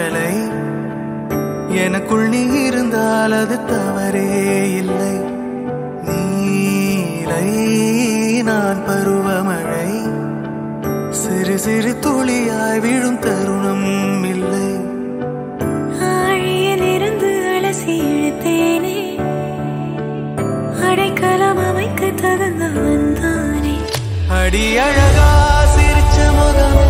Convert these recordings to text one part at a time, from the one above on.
வேளை எனக்குள் நீ இருந்தால் அது தவறே இல்லை. நீலை நான் பருவமழை சிறு சிறு துளியாய் விழும் தருணம் இல்லை. ஆழியிலிருந்து அலசி இழுத்தேனே அடைக்கலம் அமைக்க தகுந்தவன் தானே. அடி அழகா சிரிச்ச முகம்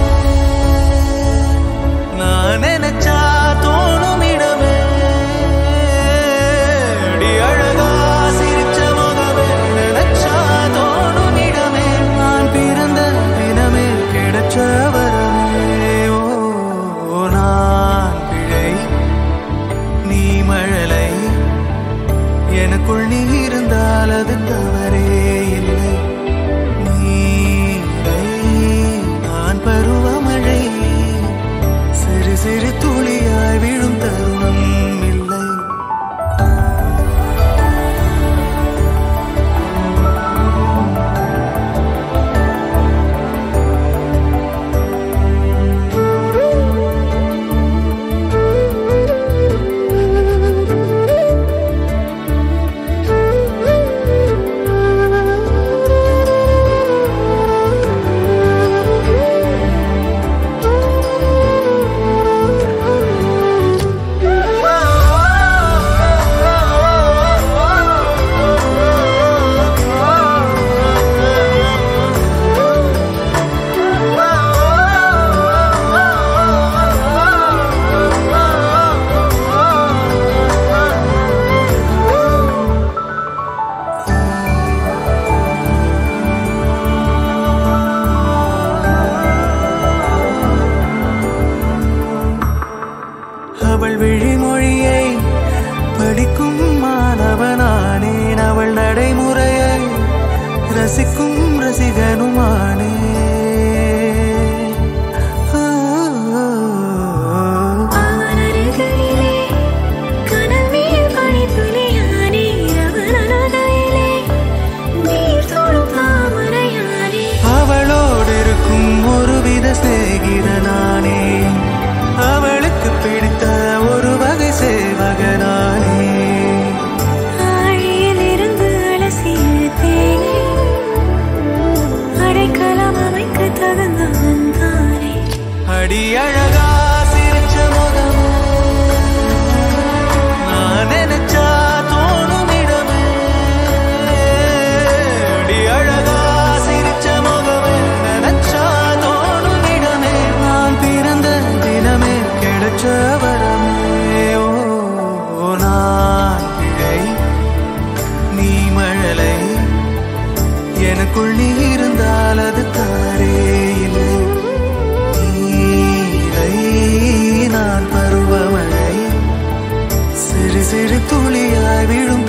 விழிமொழியை படிக்கும் மாணவனானேன். அவள் நடைமுறையை ரசிக்கும் ரசிகனுமானேன். அடி அழகா சிறு துளியாய் விழும்